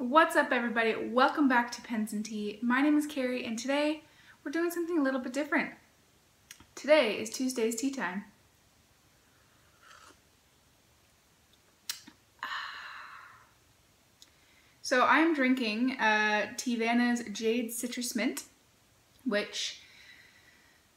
What's up everybody? Welcome back to Pens and Tea. My name is Carrie and today we're doing something a little bit different. Today is Tuesday's tea time. So I'm drinking uh, Teavana's Jade Citrus Mint, which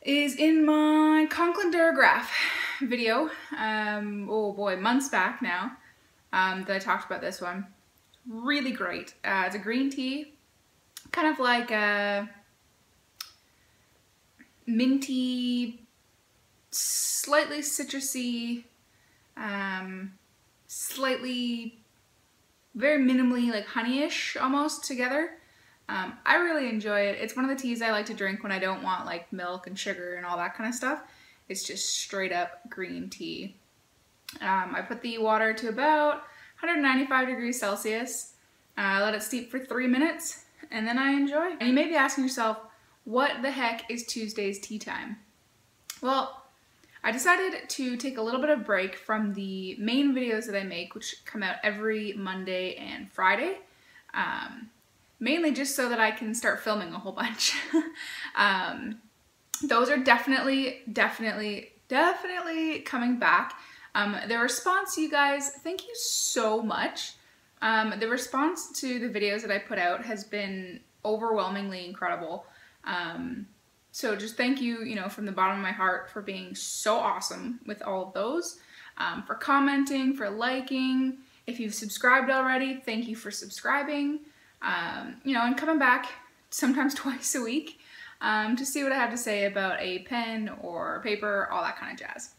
is in my Conklin Durograph video, um, oh boy, months back now, um, that I talked about this one really great. Uh, it's a green tea, kind of like a minty, slightly citrusy, um, slightly, very minimally like honeyish almost together. Um, I really enjoy it. It's one of the teas I like to drink when I don't want like milk and sugar and all that kind of stuff. It's just straight up green tea. Um, I put the water to about 195 degrees Celsius. Uh, let it steep for three minutes, and then I enjoy. And you may be asking yourself, what the heck is Tuesday's tea time? Well, I decided to take a little bit of break from the main videos that I make, which come out every Monday and Friday. Um, mainly just so that I can start filming a whole bunch. um, those are definitely, definitely, definitely coming back. Um, the response, you guys, thank you so much. Um, the response to the videos that I put out has been overwhelmingly incredible. Um, so just thank you, you know, from the bottom of my heart for being so awesome with all of those, um, for commenting, for liking. If you've subscribed already, thank you for subscribing. Um, you know, and coming back sometimes twice a week um, to see what I have to say about a pen or paper, all that kind of jazz.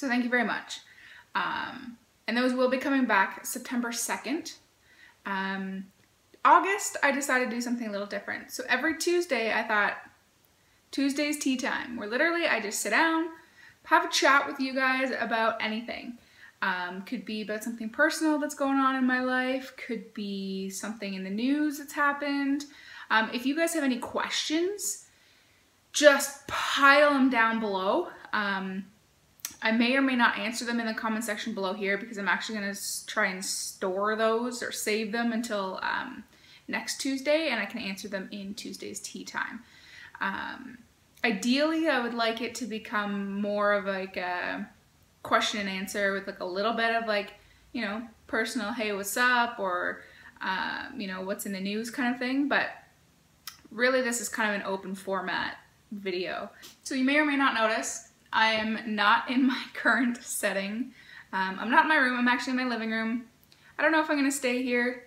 So thank you very much. Um, and those will be coming back September 2nd. Um, August, I decided to do something a little different. So every Tuesday, I thought, Tuesday's tea time, where literally I just sit down, have a chat with you guys about anything. Um, could be about something personal that's going on in my life, could be something in the news that's happened. Um, if you guys have any questions, just pile them down below. Um, I may or may not answer them in the comment section below here because I'm actually going to try and store those or save them until um, next Tuesday and I can answer them in Tuesday's tea time. Um, ideally, I would like it to become more of like a question and answer with like a little bit of like, you know, personal, hey, what's up? Or, um, you know, what's in the news kind of thing. But really, this is kind of an open format video. So you may or may not notice I am not in my current setting. Um, I'm not in my room, I'm actually in my living room. I don't know if I'm gonna stay here.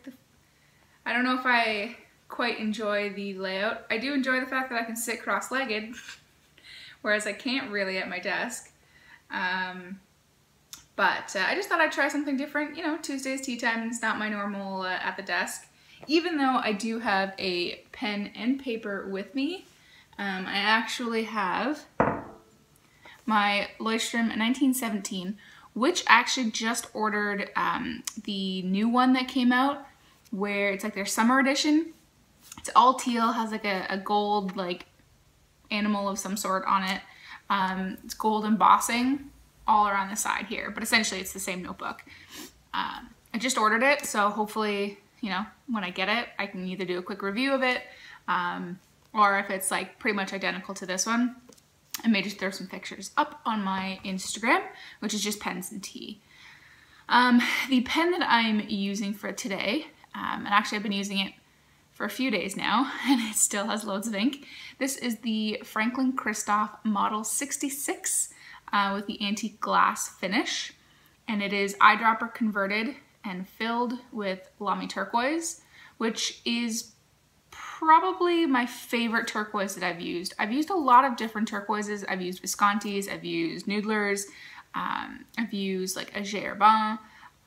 I don't know if I quite enjoy the layout. I do enjoy the fact that I can sit cross-legged, whereas I can't really at my desk. Um, but uh, I just thought I'd try something different. You know, Tuesday's tea time is not my normal uh, at the desk. Even though I do have a pen and paper with me, um, I actually have my Leuchtturm 1917, which I actually just ordered um, the new one that came out where it's like their summer edition. It's all teal, has like a, a gold like animal of some sort on it. Um, it's gold embossing all around the side here, but essentially it's the same notebook. Um, I just ordered it, so hopefully, you know, when I get it, I can either do a quick review of it, um, or if it's like pretty much identical to this one, I may just throw some pictures up on my Instagram, which is just pens and tea. Um, the pen that I'm using for today, um, and actually I've been using it for a few days now, and it still has loads of ink. This is the Franklin Christoph Model 66 uh, with the antique glass finish, and it is eyedropper converted and filled with Lamy turquoise, which is probably my favorite turquoise that I've used. I've used a lot of different turquoises. I've used Viscontis, I've used Noodlers, um, I've used like a Herbin, uh,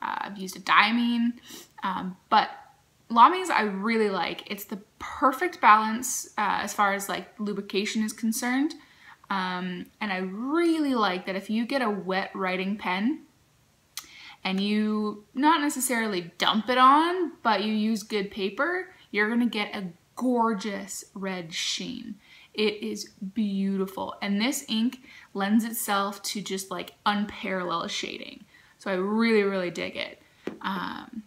I've used a Diamine, um, but Lamy's I really like. It's the perfect balance uh, as far as like lubrication is concerned. Um, and I really like that if you get a wet writing pen and you not necessarily dump it on, but you use good paper, you're gonna get a gorgeous red sheen. It is beautiful. And this ink lends itself to just like unparalleled shading. So I really, really dig it. Um,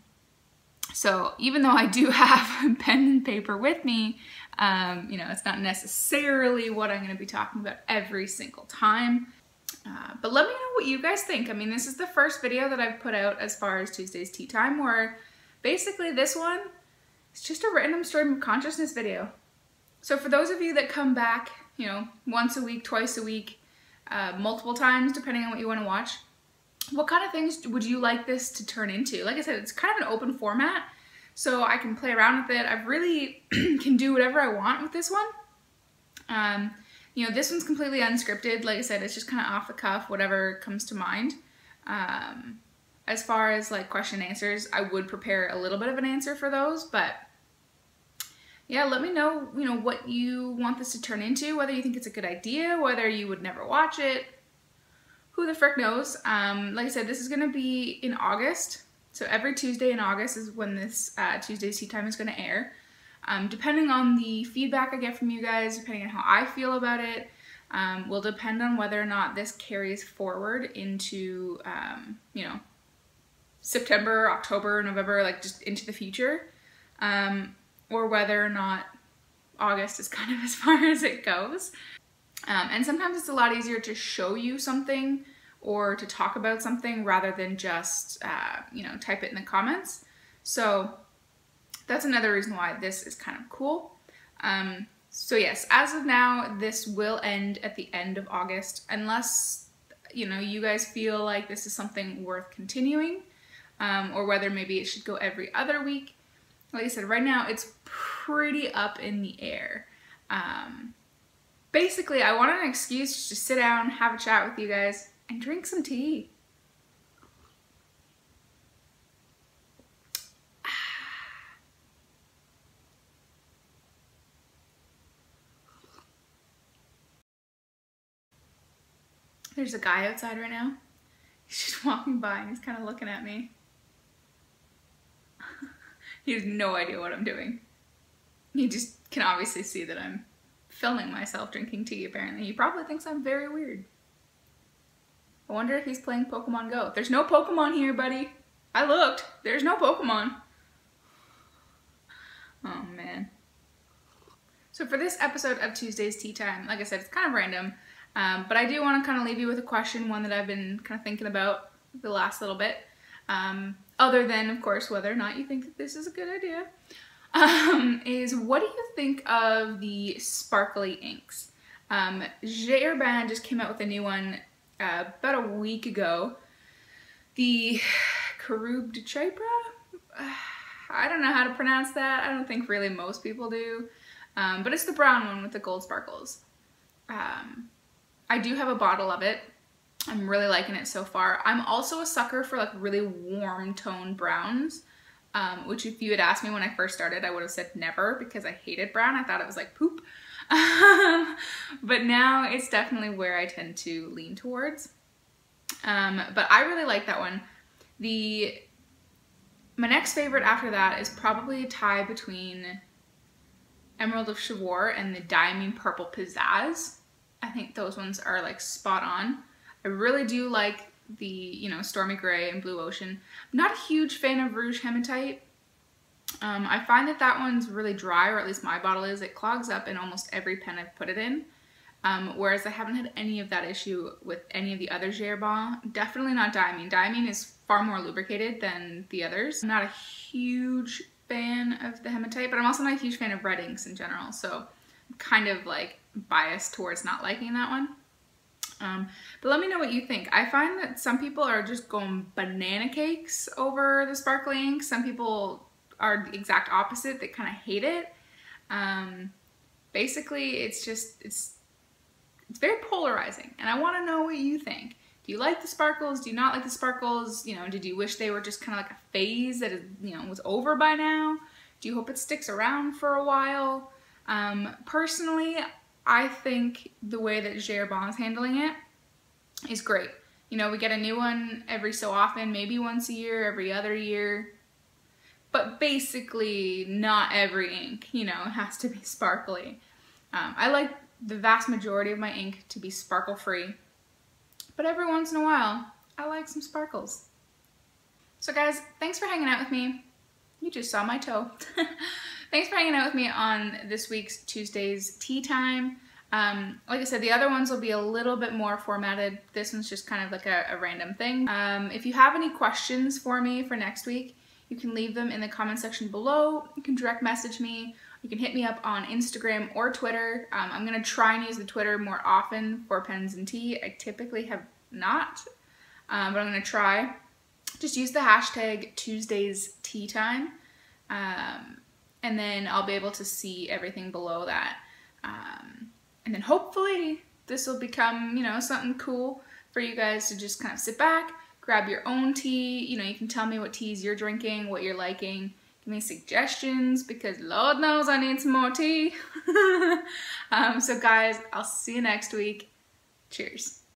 So even though I do have pen and paper with me, um, you know, it's not necessarily what I'm going to be talking about every single time. Uh, but let me know what you guys think. I mean, this is the first video that I've put out as far as Tuesday's Tea Time, where basically this one is just a random stream of consciousness video. So for those of you that come back, you know, once a week, twice a week, uh, multiple times, depending on what you want to watch, what kind of things would you like this to turn into? Like I said, it's kind of an open format, so I can play around with it. I really can do whatever I want with this one. Um, you know, this one's completely unscripted. Like I said, it's just kind of off the cuff, whatever comes to mind. Um, as far as like question answers, I would prepare a little bit of an answer for those, but yeah, let me know, you know, what you want this to turn into, whether you think it's a good idea, whether you would never watch it, who the frick knows. Um, like I said, this is going to be in August. So every Tuesday in August is when this uh, Tuesday's Tea Time is going to air. Um, depending on the feedback I get from you guys, depending on how I feel about it, um, will depend on whether or not this carries forward into, um, you know, September, October, November, like just into the future, um, or whether or not August is kind of as far as it goes. Um, and sometimes it's a lot easier to show you something or to talk about something rather than just, uh, you know, type it in the comments. So that's another reason why this is kind of cool. Um, so yes, as of now, this will end at the end of August unless, you know, you guys feel like this is something worth continuing um, or whether maybe it should go every other week. Like I said, right now it's pretty up in the air. Um, basically, I wanted an excuse to sit down, have a chat with you guys, and drink some tea. There's a guy outside right now. He's just walking by and he's kind of looking at me. He has no idea what I'm doing. He just can obviously see that I'm filming myself drinking tea, apparently. He probably thinks I'm very weird. I wonder if he's playing Pokemon Go. There's no Pokemon here, buddy. I looked. There's no Pokemon. Oh, man. So for this episode of Tuesday's Tea Time, like I said, it's kind of random, um, but I do want to kind of leave you with a question, one that I've been kind of thinking about the last little bit, um, other than, of course, whether or not you think that this is a good idea um, is what do you think of the sparkly inks? Um, J Herbin just came out with a new one uh, about a week ago. The Caroube de Chypre? I don't know how to pronounce that. I don't think really most people do. Um, but it's the brown one with the gold sparkles. Um, I do have a bottle of it. I'm really liking it so far. I'm also a sucker for like really warm tone browns um, which if you had asked me when I first started, I would have said never because I hated brown. I thought it was like poop. But now it's definitely where I tend to lean towards. Um, but I really like that one. The my next favorite after that is probably a tie between Emerald of Chivor and the Diamine Purple Pizzazz. I think those ones are like spot on. I really do like the, you know, Stormy Gray and Blue Ocean. I'm not a huge fan of Rouge Hematite. Um, I find that that one's really dry, or at least my bottle is. It clogs up in almost every pen I've put it in. Um, whereas I haven't had any of that issue with any of the other J Definitely not Diamine. Diamine is far more lubricated than the others. I'm not a huge fan of the hematite, but I'm also not a huge fan of red inks in general. So I'm kind of like biased towards not liking that one. Um, but let me know what you think. I find that some people are just going banana cakes over the sparkly ink. Some people are the exact opposite. They kind of hate it. Um, basically, it's just, it's, it's very polarizing. And I want to know what you think. Do you like the sparkles? Do you not like the sparkles? You know, did you wish they were just kind of like a phase that, you know, was over by now? Do you hope it sticks around for a while? Um, personally, I think the way that is handling it is great. You know, we get a new one every so often, maybe once a year, every other year. But basically, not every ink, you know, has to be sparkly. Um, I like the vast majority of my ink to be sparkle free. But every once in a while, I like some sparkles. So guys, thanks for hanging out with me. You just saw my toe. Thanks for hanging out with me on this week's Tuesday's Tea Time. Um, like I said, the other ones will be a little bit more formatted. This one's just kind of like a, a random thing. Um, if you have any questions for me for next week, you can leave them in the comment section below. You can direct message me. You can hit me up on Instagram or Twitter. Um, I'm going to try and use the Twitter more often for pens and tea. I typically have not, um, but I'm going to try. Just use the hashtag Tuesdays Tea Time, um, and then I'll be able to see everything below that. Um, and then hopefully this will become, you know, something cool for you guys to just kind of sit back, grab your own tea. You know, you can tell me what teas you're drinking, what you're liking. Give me suggestions because Lord knows I need some more tea. um, so guys, I'll see you next week. Cheers.